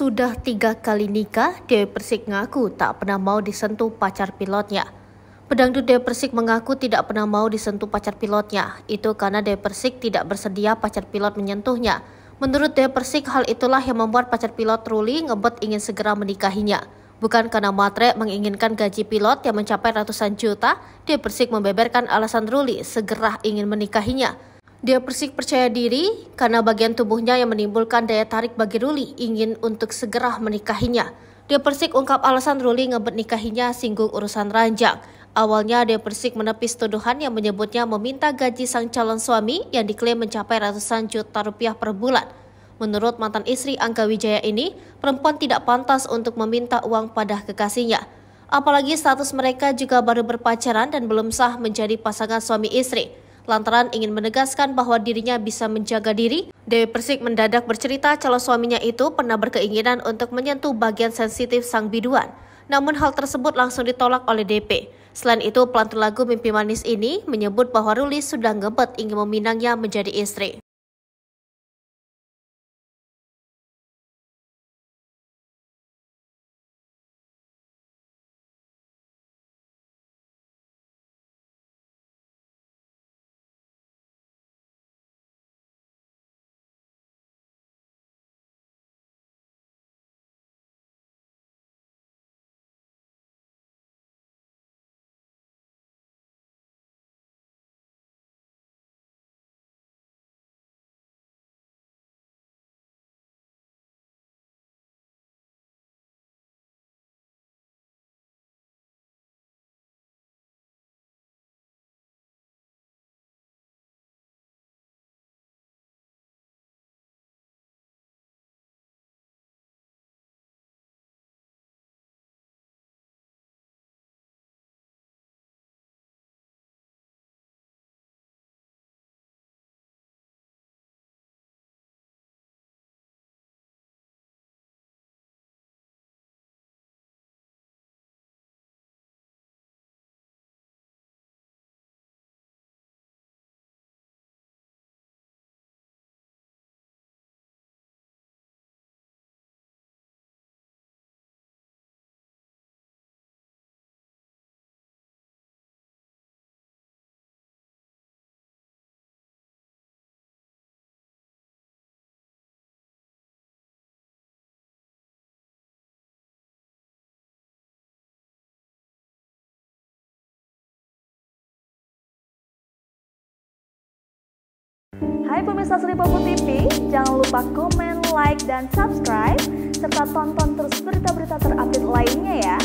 Sudah tiga kali nikah, Dewi Persik ngaku tak pernah mau disentuh pacar pilotnya. Pedangdut Dewi Persik mengaku tidak pernah mau disentuh pacar pilotnya. Itu karena Dewi Persik tidak bersedia pacar pilot menyentuhnya. Menurut Dewi Persik, hal itulah yang membuat pacar pilot Ruli ngebet ingin segera menikahinya. Bukan karena matre menginginkan gaji pilot yang mencapai ratusan juta, Dewi Persik membeberkan alasan Ruli segera ingin menikahinya. Dia Persik percaya diri karena bagian tubuhnya yang menimbulkan daya tarik bagi Ruli ingin untuk segera menikahinya. Dia Persik ungkap alasan Ruli ngebet nikahinya singgung urusan ranjang. Awalnya dia Persik menepis tuduhan yang menyebutnya meminta gaji sang calon suami yang diklaim mencapai ratusan juta rupiah per bulan. Menurut mantan istri Angga Wijaya ini, perempuan tidak pantas untuk meminta uang pada kekasihnya. Apalagi status mereka juga baru berpacaran dan belum sah menjadi pasangan suami istri lantaran ingin menegaskan bahwa dirinya bisa menjaga diri. Dewi Persik mendadak bercerita calon suaminya itu pernah berkeinginan untuk menyentuh bagian sensitif sang biduan. Namun hal tersebut langsung ditolak oleh DP. Selain itu, pelantun lagu Mimpi Manis ini menyebut bahwa Ruli sudah ngebet ingin meminangnya menjadi istri. Hai pemirsa Seripopo TV, jangan lupa komen, like, dan subscribe, serta tonton terus berita-berita terupdate lainnya ya.